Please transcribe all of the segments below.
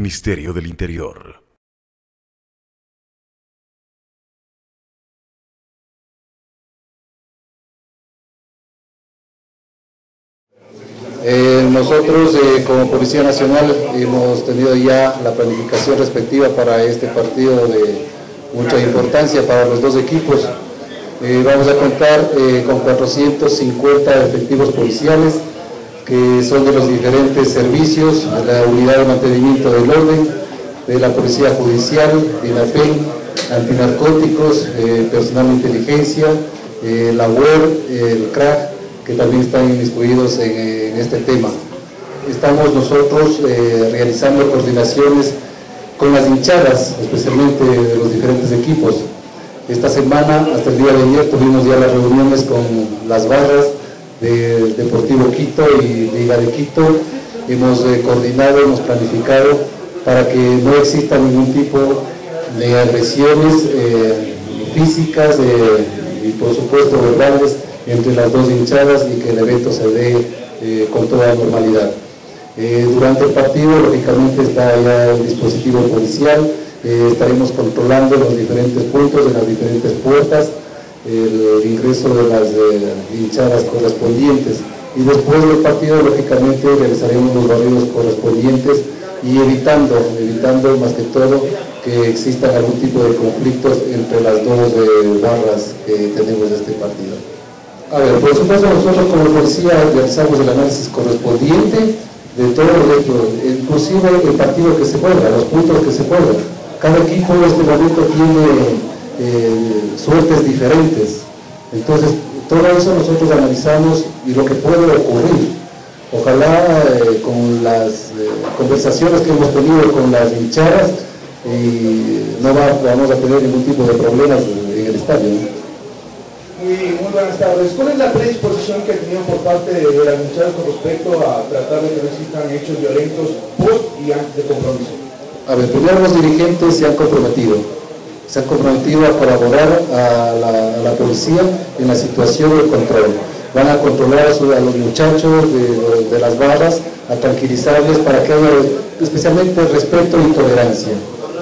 Ministerio del Interior. Eh, nosotros eh, como Policía Nacional hemos tenido ya la planificación respectiva para este partido de mucha importancia para los dos equipos. Eh, vamos a contar con 450 efectivos policiales que son de los diferentes servicios, de la Unidad de Mantenimiento del Orden, de la Policía Judicial, INAPEN, antinarcóticos, personal de inteligencia, la UER, el CRAC, que también están inmiscuidos en, este tema. Estamos nosotros eh, realizando coordinaciones con las hinchadas, especialmente de los diferentes equipos. Esta semana, hasta el día de ayer, tuvimos ya las reuniones con las barras del Deportivo Quito y Liga de Quito. Hemos eh, coordinado, hemos planificado para que no exista ningún tipo de agresiones eh, físicas y por supuesto verbales entre las dos hinchadas y que el evento se dé eh, con toda normalidad. Durante el partido, lógicamente, está ya el dispositivo policial, estaremos controlando los diferentes puntos de las diferentes puertas, el ingreso de las hinchadas correspondientes y después del partido, lógicamente, realizaremos los barridos correspondientes y evitando, evitando más que todo que existan algún tipo de conflictos entre las dos barras que tenemos de este partido. A ver, por supuesto nosotros como policía realizamos el análisis correspondiente de todos los hechos, inclusive el partido que se juega, los puntos que se juegan. Cada equipo en este momento tiene eh, suertes diferentes. Entonces, todo eso nosotros analizamos y lo que puede ocurrir. Ojalá eh, con las eh, conversaciones que hemos tenido con las hinchadas, no vamos a tener ningún tipo de problemas en el estadio muy buenas tardes. ¿Cuál es la predisposición que ha tenido por parte de la administración con respecto a tratar de que no existan hechos violentos post y antes de compromiso? A ver, primero los dirigentes se han comprometido. Se han comprometido a colaborar a la, policía en la situación de control. Van a controlar a, los muchachos de, las barras, a tranquilizarles para que haya especialmente respeto y tolerancia,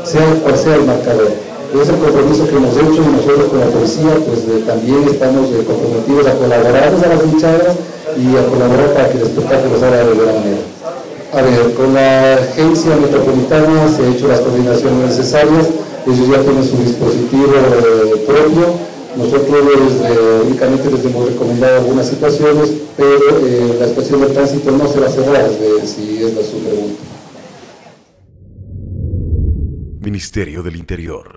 sea cual sea el marcador es el compromiso que hemos hecho y nosotros con la policía pues eh, también estamos eh, comprometidos a colaborar a las hinchadas y a colaborar para que el espectáculo salga de buena manera. A ver, con la agencia metropolitana se han hecho las coordinaciones necesarias, ellos ya tienen su dispositivo eh, propio, nosotros únicamente les hemos recomendado algunas situaciones, pero la estación de tránsito no se va a cerrar, si es la su pregunta. Ministerio del Interior.